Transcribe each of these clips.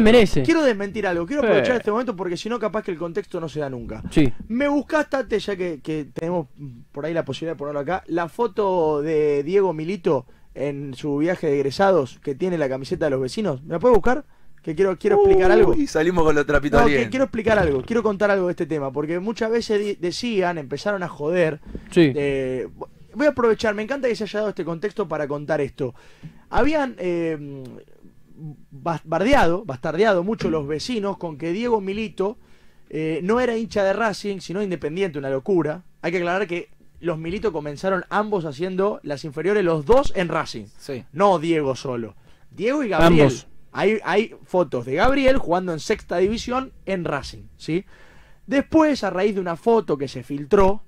merece. Quiero desmentir algo, quiero aprovechar este momento porque si no, capaz que el contexto no se da nunca. Sí. Me buscaste, ya que, que tenemos por ahí la posibilidad de ponerlo acá, la foto de Diego Milito en su viaje de egresados que tiene la camiseta de los vecinos. ¿Me la puede buscar? Que quiero, quiero explicar algo. Y salimos con los trapitos No, que quiero explicar algo, quiero contar algo de este tema, porque muchas veces decían, empezaron a joder. Sí. eh, voy a aprovechar, me encanta que se haya dado este contexto para contar esto. Habían eh, bardeado, bastardeado mucho los vecinos con que Diego Milito eh, no era hincha de Racing, sino independiente, una locura. Hay que aclarar que los Milito comenzaron ambos haciendo las inferiores, los dos en Racing. Sí. No Diego solo. Diego y Gabriel. Ambos. Hay, hay fotos de Gabriel jugando en sexta división en Racing, ¿sí? Después, a raíz de una foto que se filtró,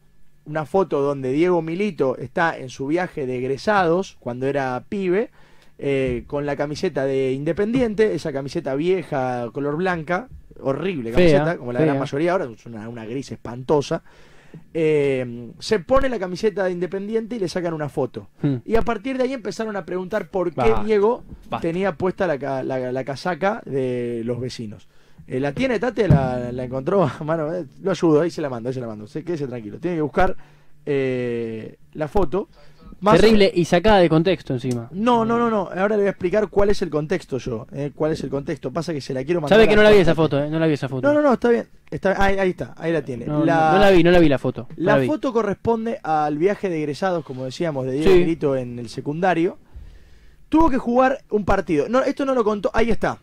una foto donde Diego Milito está en su viaje de egresados, cuando era pibe, eh, con la camiseta de Independiente, esa camiseta vieja, color blanca, horrible Fea, camiseta, como la gran fea. mayoría ahora, es una, una gris espantosa. Eh, se pone la camiseta de Independiente y le sacan una foto. Hmm. Y a partir de ahí empezaron a preguntar por qué Diego tenía puesta la, la- la casaca de los vecinos. Eh, ¿La tiene Tate? ¿La, la encontró? Mano, eh, lo ayudo, ahí se la mando, ahí se la mando. Se, quédese tranquilo. Tiene que buscar eh, la foto. Más- Terrible y sacada de contexto encima. No, no, no, no. Ahora le voy a explicar cuál es el contexto yo. eh, cuál es el contexto. Pasa que se la quiero mandar. Sabe que no la vi esa foto, ¿eh? No la vi esa foto. No, no, no, está bien. Está, ahí, ahí está, ahí la tiene. No, la vi, no la vi la foto. No La foto corresponde al viaje de egresados, como decíamos, de Diego Sí. Milito en el secundario. Tuvo que jugar un partido. No, esto no lo contó. Ahí está.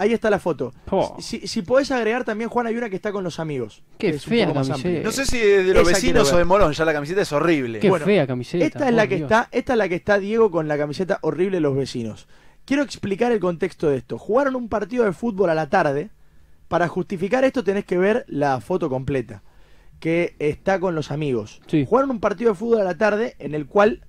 Ahí está la foto. Po. Si, si podés agregar también, Juan, hay una que está con los amigos. Qué fea camiseta. No sé si de, de los Esa vecinos o de Morón, ya la camiseta es horrible. Qué Bueno, fea camiseta. Esta es la que Dios. está, esta es la que está Diego con la camiseta horrible de los vecinos. Quiero explicar el contexto de esto. Jugaron un partido de fútbol a la tarde. Para justificar esto tenés que ver la foto completa. Que está con los amigos. Sí. Jugaron un partido de fútbol a la tarde en el cual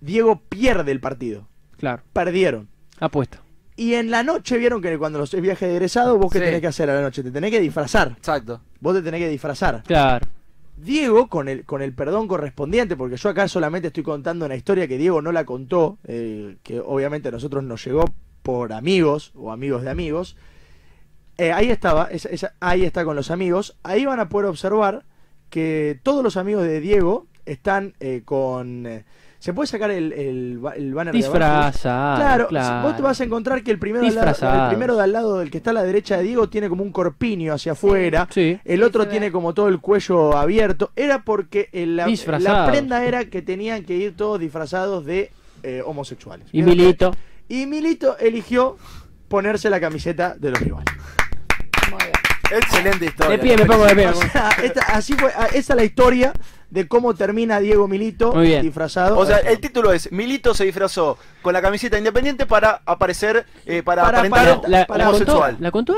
Diego pierde el partido. Claro, Perdieron. apuesta. Y en la noche vieron que cuando los es viaje de egresado, vos qué Sí. tenés que hacer a la noche, te tenés que disfrazar. Exacto. Vos te tenés que disfrazar. Claro. Diego, con el, con el perdón correspondiente, porque yo acá solamente estoy contando una historia que Diego no la contó, eh, que obviamente a nosotros nos llegó por amigos o amigos de amigos. Eh, ahí estaba, esa- esa- ahí está con los amigos. Ahí van a poder observar que todos los amigos de Diego están eh, con... ¿Se puede sacar el, el, ba- el banner de abajo? Disfrazado. Claro, Claro, vos te vas a encontrar que el primero, al lado, el primero de al lado del que está a la derecha de Diego tiene como un corpiño hacia afuera. Sí. El otro tiene como todo el cuello abierto. Era porque el- la, la prenda era que tenían que ir todos disfrazados de eh, homosexuales. Y Milito. Y Milito eligió ponerse la camiseta de los rivales. Excelente historia. De pie, me pongo de pie. O sea, esta- así fue, ah, esa es la historia de cómo termina Diego Milito Muy bien. disfrazado. O sea, el título es Milito se disfrazó con la camiseta independiente para aparecer, eh, para, Para aparentar aparentar- La, la, para la contó, homosexual. ¿La contó